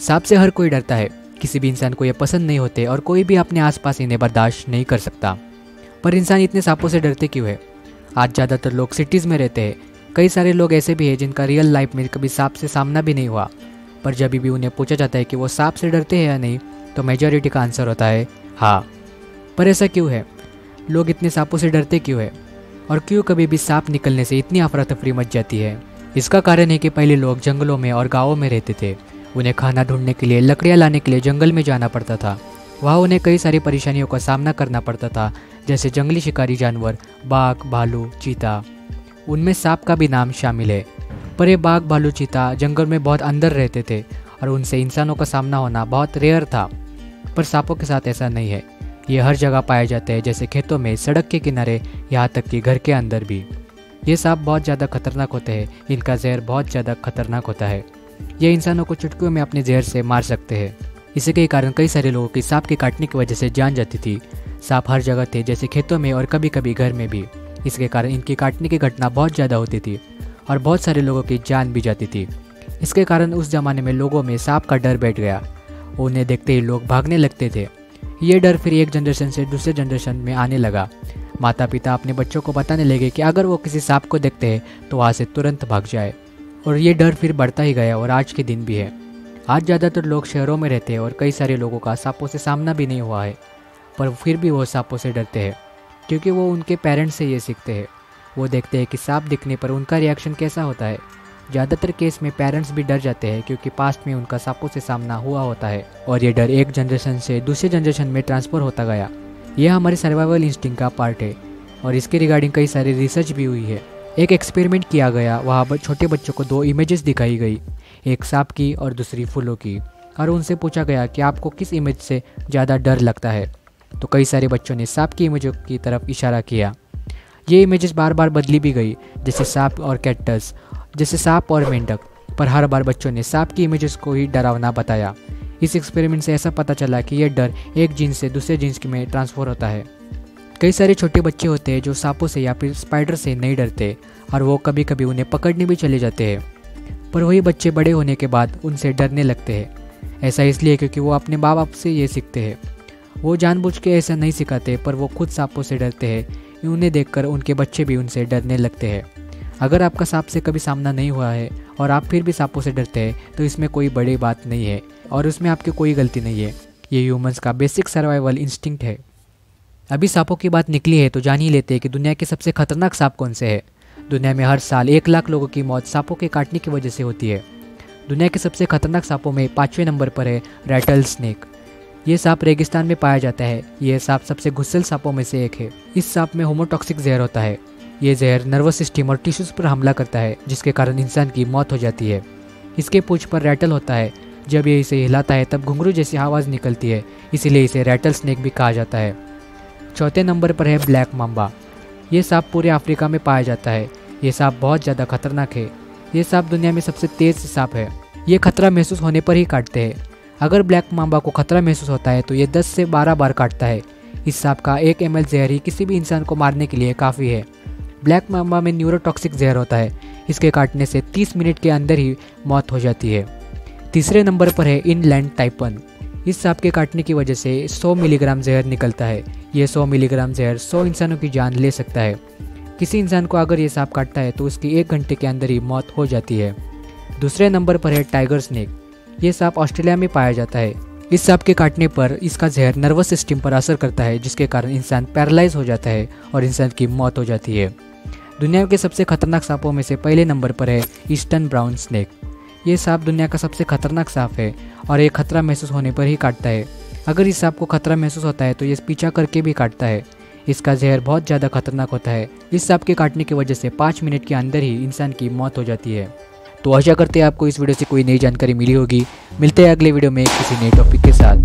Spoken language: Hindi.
सांप से हर कोई डरता है। किसी भी इंसान को ये पसंद नहीं होते और कोई भी अपने आसपास इन्हें बर्दाश्त नहीं कर सकता। पर इंसान इतने सांपों से डरते क्यों है? आज ज़्यादातर लोग सिटीज़ में रहते हैं। कई सारे लोग ऐसे भी हैं जिनका रियल लाइफ में कभी सांप से सामना भी नहीं हुआ। पर जब भी उन्हें पूछा जाता है कि वो सांप से डरते हैं या नहीं तो मेजोरिटी का आंसर होता है हाँ। पर ऐसा क्यों है? लोग इतने सांपों से डरते क्यों है? और क्यों कभी भी सांप निकलने से इतनी अफरा तफरी मच जाती है? इसका कारण है कि पहले लोग जंगलों में और गाँवों में रहते थे। उन्हें खाना ढूँढने के लिए, लकड़ियाँ लाने के लिए जंगल में जाना पड़ता था। वहाँ उन्हें कई सारी परेशानियों का सामना करना पड़ता था, जैसे जंगली शिकारी जानवर, बाघ, भालू, चीता। उनमें सांप का भी नाम शामिल है। पर ये बाघ, भालू, चीता जंगल में बहुत अंदर रहते थे और उनसे इंसानों का सामना होना बहुत रेयर था। पर सांपों के साथ ऐसा नहीं है। ये हर जगह पाए जाते हैं, जैसे खेतों में, सड़क के किनारे यहाँ तक कि घर के अंदर भी। ये सांप बहुत ज़्यादा खतरनाक होते हैं। इनका जहर बहुत ज़्यादा खतरनाक होता है। ये इंसानों को चुटकियों में अपने जहर से मार सकते हैं। इसी के कारण कई सारे लोगों की सांप के काटने की वजह से जान जाती थी। सांप हर जगह थे, जैसे खेतों में और कभी कभी घर में भी। इसके कारण इनकी काटने की घटना बहुत ज़्यादा होती थी और बहुत सारे लोगों की जान भी जाती थी। इसके कारण उस ज़माने में लोगों में सांप का डर बैठ गया। उन्हें देखते ही लोग भागने लगते थे। ये डर फिर एक जनरेशन से दूसरे जनरेशन में आने लगा। माता पिता अपने बच्चों को बताने लगे कि अगर वो किसी सांप को देखते हैं तो वहाँ से तुरंत भाग जाए। और ये डर फिर बढ़ता ही गया और आज के दिन भी है। आज ज़्यादातर लोग शहरों में रहते हैं और कई सारे लोगों का सांपों से सामना भी नहीं हुआ है, पर फिर भी वो सांपों से डरते हैं, क्योंकि वो उनके पेरेंट्स से ये सीखते हैं। वो देखते हैं कि सांप दिखने पर उनका रिएक्शन कैसा होता है। ज़्यादातर केस में पेरेंट्स भी डर जाते हैं, क्योंकि पास्ट में उनका सांपों से सामना हुआ होता है और ये डर एक जनरेशन से दूसरे जनरेशन में ट्रांसफ़र होता गया। यह हमारे सर्वाइवल इंस्टिंग का पार्ट है और इसके रिगार्डिंग कई सारी रिसर्च भी हुई है। एक एक्सपेरिमेंट किया गया। वहाँ पर छोटे बच्चों को दो इमेजेस दिखाई गई, एक सांप की और दूसरी फूलों की। और उनसे पूछा गया कि आपको किस इमेज से ज़्यादा डर लगता है? तो कई सारे बच्चों ने सांप की इमेजों की तरफ़ इशारा किया। ये इमेजेस बार बार बदली भी गई, जैसे सांप और कैक्टस जैसे सांप और मेंढक। पर हर बार बच्चों ने सांप की इमेजेस को ही डरावना बताया। इस एक्सपेरिमेंट से ऐसा पता चला कि यह डर एक जीन्स से दूसरे जीन्स में ट्रांसफ़र होता है। कई सारे छोटे बच्चे होते हैं जो सांपों से या फिर स्पाइडर से नहीं डरते और वो कभी कभी उन्हें पकड़ने भी चले जाते हैं। पर वही बच्चे बड़े होने के बाद उनसे डरने लगते हैं। ऐसा इसलिए क्योंकि वो अपने माँ बाप से ये सीखते हैं। वो जानबूझ के ऐसा नहीं सिखाते, पर वो खुद सांपों से डरते हैं। उन्हें देखकर उनके बच्चे भी उनसे डरने लगते हैं। अगर आपका सांप से कभी सामना नहीं हुआ है और आप फिर भी सांपों से डरते हैं तो इसमें कोई बड़ी बात नहीं है और उसमें आपकी कोई गलती नहीं है। ये ह्यूमंस का बेसिक सर्वाइवल इंस्टिंक्ट है। अभी सांपों की बात निकली है तो जान ही लेते हैं कि दुनिया के सबसे खतरनाक सांप कौन से है। दुनिया में हर साल एक लाख लोगों की मौत सांपों के काटने की वजह से होती है। दुनिया के सबसे खतरनाक सांपों में पाँचवें नंबर पर है रेटल स्नेक। ये सांप रेगिस्तान में पाया जाता है। ये सांप सबसे गुस्सेल सांपों में से एक है। इस सांप में होमोटॉक्सिक जहर होता है। ये जहर नर्वस सिस्टम और टिश्यूज पर हमला करता है, जिसके कारण इंसान की मौत हो जाती है। इसके पूछ पर रैटल होता है। जब ये इसे हिलाता है, तब घुंघरू जैसी आवाज़ निकलती है। इसीलिए इसे रैटल स्नेक भी कहा जाता है। चौथे नंबर पर है ब्लैक माम्बा। ये सांप पूरे अफ्रीका में पाया जाता है। ये सांप बहुत ज़्यादा खतरनाक है। ये सांप दुनिया में सबसे तेज़ सांप है। ये खतरा महसूस होने पर ही काटते हैं। अगर ब्लैक माम्बा को खतरा महसूस होता है तो ये 10 से 12 बार काटता है। इस सांप का एक एम जहर ही किसी भी इंसान को मारने के लिए काफ़ी है। ब्लैक माम्बा में न्यूरोटॉक्सिक जहर होता है। इसके काटने से 30 मिनट के अंदर ही मौत हो जाती है। तीसरे नंबर पर है इनलैंड टाइपन इस सांप के काटने की वजह से 100 मिलीग्राम जहर निकलता है। ये 100 मिलीग्राम जहर 100 इंसानों की जान ले सकता है। किसी इंसान को अगर ये सांप काटता है तो उसकी एक घंटे के अंदर ही मौत हो जाती है। दूसरे नंबर पर है टाइगर स्नेक। ये सांप ऑस्ट्रेलिया में पाया जाता है। इस सांप के काटने पर इसका जहर नर्वस सिस्टम पर असर करता है, जिसके कारण इंसान पैरालाइज हो जाता है और इंसान की मौत हो जाती है। दुनिया के सबसे खतरनाक सांपों में से पहले नंबर पर है ईस्टर्न ब्राउन स्नेक। ये सांप दुनिया का सबसे खतरनाक सांप है और ये खतरा महसूस होने पर ही काटता है। अगर इस सांप को खतरा महसूस होता है तो ये पीछा करके भी काटता है। इसका जहर बहुत ज़्यादा खतरनाक होता है। इस सांप के काटने की वजह से पाँच मिनट के अंदर ही इंसान की मौत हो जाती है। तो आशा करते हैं आपको इस वीडियो से कोई नई जानकारी मिली होगी। मिलते हैं अगले वीडियो में किसी नए टॉपिक के साथ।